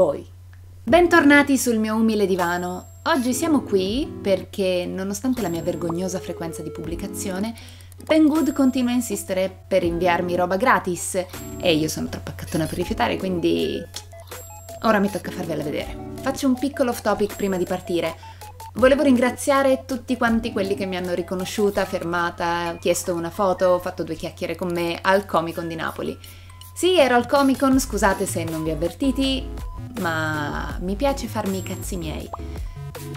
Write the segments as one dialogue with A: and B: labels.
A: voi. Bentornati sul mio umile divano. Oggi siamo qui perché, nonostante la mia vergognosa frequenza di pubblicazione, Banggood continua a insistere per inviarmi roba gratis e io sono troppo accattona per rifiutare, quindi ora mi tocca farvela vedere. Faccio un piccolo off topic prima di partire. Volevo ringraziare tutti quanti quelli che mi hanno riconosciuta, fermata, chiesto una foto, fatto due chiacchiere con me al Comic Con di Napoli. Sì, ero al Comic Con, scusate se non vi avvertiti, ma mi piace farmi i cazzi miei.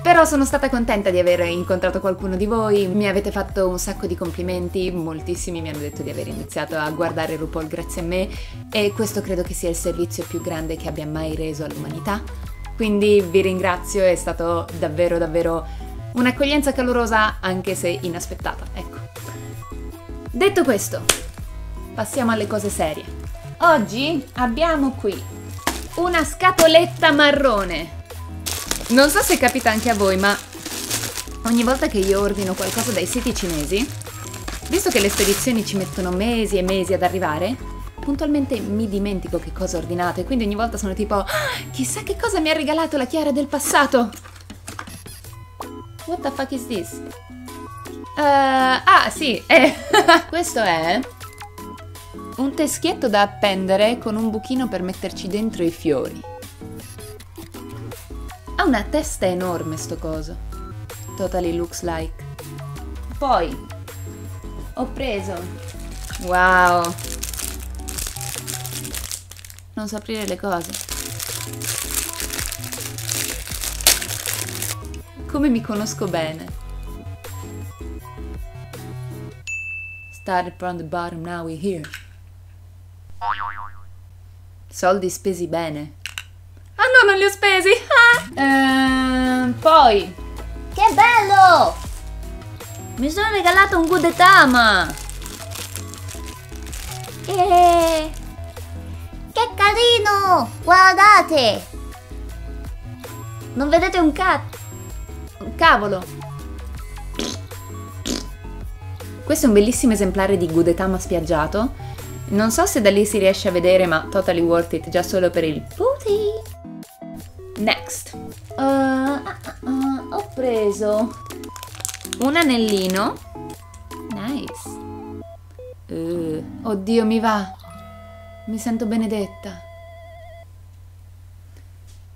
A: Però sono stata contenta di aver incontrato qualcuno di voi, mi avete fatto un sacco di complimenti, moltissimi mi hanno detto di aver iniziato a guardare RuPaul grazie a me e questo credo che sia il servizio più grande che abbia mai reso all'umanità. Quindi vi ringrazio, è stato davvero davvero un'accoglienza calorosa anche se inaspettata, ecco. Detto questo, passiamo alle cose serie. Oggi abbiamo qui una scatoletta marrone. Non so se capita anche a voi, ma ogni volta che io ordino qualcosa dai siti cinesi, visto che le spedizioni ci mettono mesi e mesi ad arrivare, puntualmente mi dimentico che cosa ho ordinato e quindi ogni volta sono tipo ah, chissà che cosa mi ha regalato la Chiara del passato. What the fuck is this? Uh, ah, sì, eh. questo è un teschietto da appendere con un buchino per metterci dentro i fiori. Ha una testa enorme sto coso. Totally looks like. Poi ho preso. Wow. Non so aprire le cose. Come mi conosco bene. Started from the bottom, now we're here. Soldi spesi bene. Ah no, non li ho spesi! Ah! Ehm, poi... Che bello! Mi sono regalato un Gudetama!
B: Eh, che carino! Guardate!
A: Non vedete un cazzo? Un cavolo! Questo è un bellissimo esemplare di Gudetama spiaggiato non so se da lì si riesce a vedere, ma totally worth it già solo per il booty. Next. Uh, uh, uh, ho preso un anellino. Nice. Uh, oddio, mi va. Mi sento benedetta.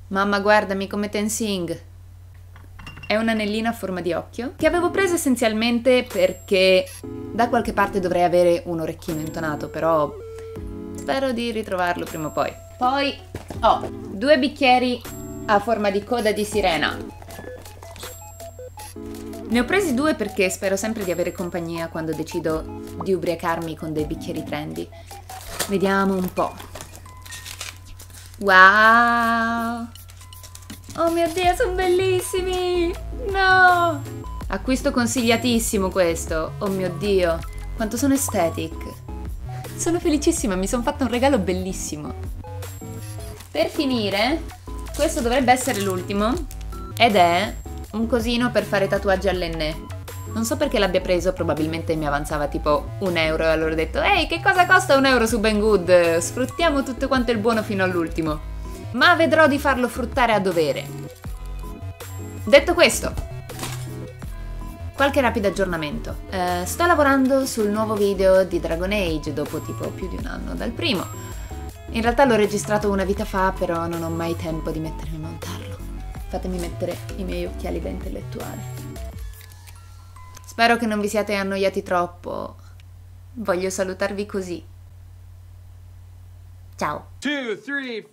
A: Mamma, guardami come Tensing. È un anellino a forma di occhio che avevo preso essenzialmente perché da qualche parte dovrei avere un orecchino intonato, però spero di ritrovarlo prima o poi. Poi ho due bicchieri a forma di coda di sirena. Ne ho presi due perché spero sempre di avere compagnia quando decido di ubriacarmi con dei bicchieri trendy. Vediamo un po'. Wow! Oh mio Dio, sono bellissimi! No! Acquisto consigliatissimo questo. Oh mio Dio, quanto sono aesthetic. Sono felicissima, mi sono fatta un regalo bellissimo. Per finire, questo dovrebbe essere l'ultimo. Ed è un cosino per fare tatuaggi all'enne. Non so perché l'abbia preso, probabilmente mi avanzava tipo un euro e allora ho detto Ehi, che cosa costa un euro su Banggood? Sfruttiamo tutto quanto il buono fino all'ultimo ma vedrò di farlo fruttare a dovere. Detto questo, qualche rapido aggiornamento. Eh, sto lavorando sul nuovo video di Dragon Age dopo tipo più di un anno dal primo. In realtà l'ho registrato una vita fa, però non ho mai tempo di mettermi a montarlo. Fatemi mettere i miei occhiali da intellettuale. Spero che non vi siate annoiati troppo. Voglio salutarvi così. Ciao. Two, three.